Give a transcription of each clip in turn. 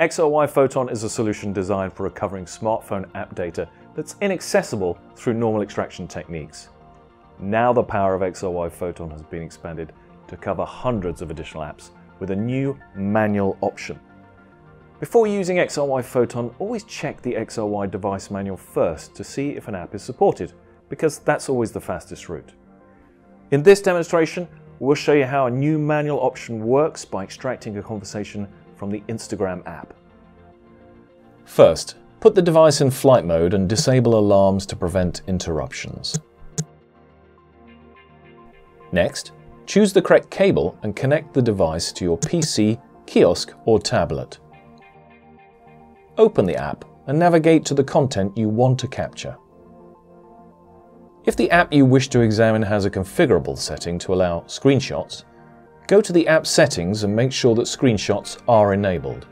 XRY Photon is a solution designed for recovering smartphone app data that's inaccessible through normal extraction techniques. Now the power of XRY Photon has been expanded to cover hundreds of additional apps with a new manual option. Before using XRY Photon, always check the XRY device manual first to see if an app is supported, because that's always the fastest route. In this demonstration, we'll show you how a new manual option works by extracting a conversation from the Instagram app. First, put the device in flight mode and disable alarms to prevent interruptions. Next, choose the correct cable and connect the device to your PC, kiosk or tablet. Open the app and navigate to the content you want to capture. If the app you wish to examine has a configurable setting to allow screenshots, Go to the app settings and make sure that screenshots are enabled.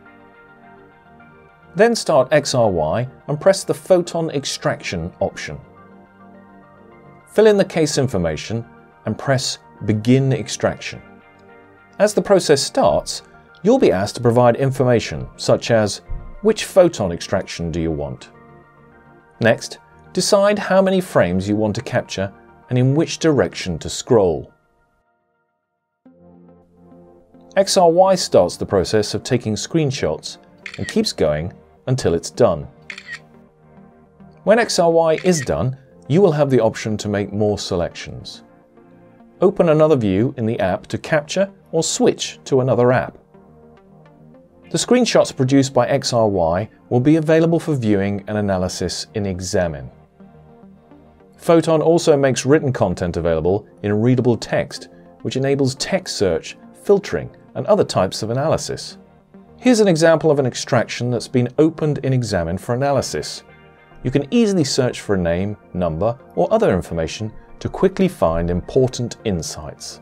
Then start XRY and press the Photon Extraction option. Fill in the case information and press Begin Extraction. As the process starts, you'll be asked to provide information such as which photon extraction do you want? Next, decide how many frames you want to capture and in which direction to scroll. XRY starts the process of taking screenshots and keeps going until it's done. When XRY is done, you will have the option to make more selections. Open another view in the app to capture or switch to another app. The screenshots produced by XRY will be available for viewing and analysis in XAMN. Photon also makes written content available in readable text, which enables text search, filtering, and other types of analysis. Here's an example of an extraction that's been opened in XAMN for analysis. You can easily search for a name, number, or other information to quickly find important insights.